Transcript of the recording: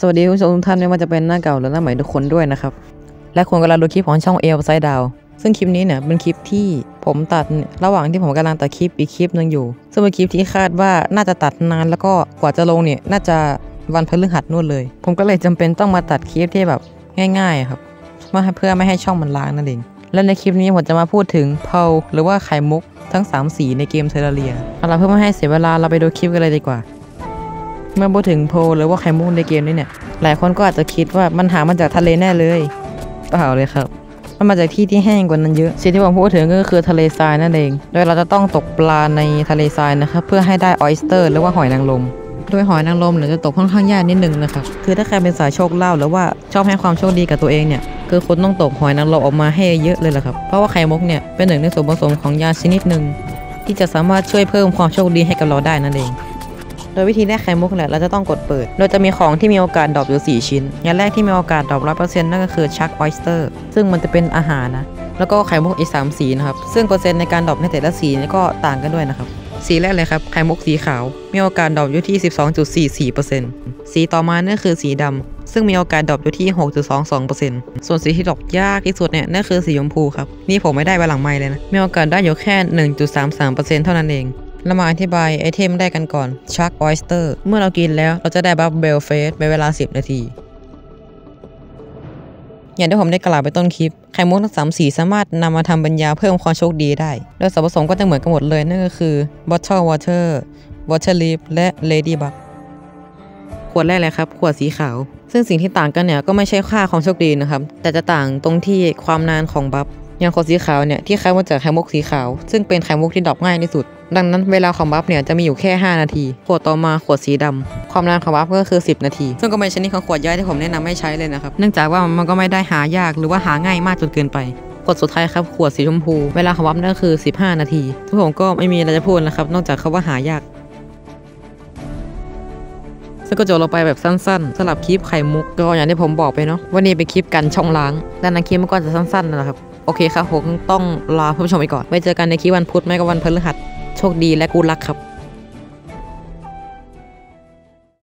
สวัสดีคุณผู้ชมทุกท่านไม่ว่าจะเป็นหน้าเก่าหรือหน้าใหม่ทุกคนด้วยนะครับ และคุณกำลังดูคลิปของช่องเอลไซด์ดาวซึ่งคลิปนี้เนี่ยเป็นคลิปที่ผมตัดระหว่างที่ผมกำลังตัดคลิปอีกคลิปหนึ่งอยู่ ซึ่งเป็นคลิปที่คาดว่าน่าจะตัดนานแล้วก็กว่าจะลงเนี่ยน่าจะวันพฤหัสนู่นเลย ผมก็เลยจำเป็นต้องมาตัดคลิปที่แบบง่ายๆครับมาเพื่อไม่ให้ช่องมันร้างนั่นเองและในคลิปนี้ผมจะมาพูดถึง Pearl หรือว่าไข่มุกทั้ง 3 สีในเกม Terraria เอาล่ะเพื่อไม่ให้เสียเวลาเราไปดูคลิปกันเลยดีกว่า เมื่อพูดถึง Pearl หรือว่าไข่มุกในเกมนี้เนี่ย หลายคนก็อาจจะคิดว่ามันหามาจากทะเลแน่เลยเปล่าเลยครับ มันมาจากที่ที่แห้งกว่านั้นเยอะ สิ่งที่ผมพูดถึงก็คือทะเลทรายนั่นเอง โดยเราจะต้องตกปลาในทะเลทรายนะครับเพื่อให้ได้ oyster หรือว่าหอยนางรมโดยหอยนางรมเนี่ยจะตกค่อนข้างยากนิดนึงนะครับคือถ้าใครเป็นสายโชคเล่าหรือว่าชอบให้ความโชคดีกับตัวเองเนี่ยคือคุณต้องตกหอยนางรมออกมาให้เยอะเลยแหละครับเพราะว่าไข่มุกเนี่ยเป็นหนึ่งในส่วนผสมของยาชนิดหนึ่งที่จะสามารถช่วยเพิ่มความโชคดีให้กับเราได้นั่นเอง โดยวิธีแรกไข่มุกเนี่ยเราจะต้องกดเปิด โดยจะมีของที่มีโอกาส drop อยู่ 4 ชิ้น อย่างแรกที่มีโอกาส drop ร้อยเปอร์เซ็นต์นั่นก็คือ Shucked Oyster ซึ่งมันจะเป็นอาหารนะ แล้วก็ไข่มุกอีก 3 สีนะครับ ซึ่งเปอร์เซ็นต์ในการ drop ในแต่ละสีนี่ก็ต่างกันด้วยนะครับ สีแรกเลยครับ ไข่มุกสีขาว มีโอกาส drop อยู่ที่ 12.44%สีต่อมานั่นคือสีดำซึ่งมีโอกาส drop อยู่ที่ 6.22%ส่วนสีที่ drop ยากที่สุดเนี่ยนั่นคือสีชมพูครับ นี่ผมไม่ได้ไปหลังไม้เลยนะ มีโอกาสได้อยู่แค่ 1.33%เท่านั้นเอง เรามาอธิบาย item ได้กันก่อน Shucked Oyster เมื่อเรากินแล้วเราจะได้ buff Well Fed เป็นเวลา 10 นาที อย่างที่ผมได้กล่าวไปต้นคลิป ไข่มุกทั้งสามสีสามารถนำมาทำบรรยาเพิ่มความโชคดีได้ โดยส่วนผสมก็จะเหมือนกันหมดเลย นั่นก็คือ bottle water waterleaf และ ladybug ขวดแรกเลยครับ ขวดสีขาว ซึ่งสิ่งที่ต่างกันเนี่ยก็ไม่ใช่ค่าความโชคดีนะครับ แต่จะต่างตรงที่ความนานของ buff อย่างขวดสีขาวเนี่ยที่ craft มาจากไข่มุกสีขาว ซึ่งเป็นไข่มุกที่ drop ง่ายที่สุด ดังนั้นเวลาของ buff เนี่ยจะมีอยู่แค่ 5 นาทีขวดต่อมาขวดสีดำความนานของ buff ก็คือ 10 นาที ซึ่งก็เป็นชนิดของขวดย่อยที่ผมแนะนำให้ใช้เลยนะครับ เนื่องจากว่ามันก็ไม่ได้หายากหรือว่าหาง่ายมากจนเกินไปขวดสุดท้ายครับขวดสีชมพู เวลาของ buff นั่นคือ 15 นาทีซึ่งผมก็ไม่มีอะไรจะพูดนะครับนอกจากคำว่าหายาก ซึ่งก็จบลงไปแบบสั้นๆสำหรับคลิปไข่มุกก็อย่างที่ผมบอกไปเนาะวันนี้เป็นคลิปกันช่องร้างดังนั้นคลิปมันก็จะสั้นๆนะครับโอเคครับผมต้องลาผู้ชมไปก่อนไว้เจอกันในคลิปวันพุธไม่ก็วันพฤหัสโชคดีและกูรักครับ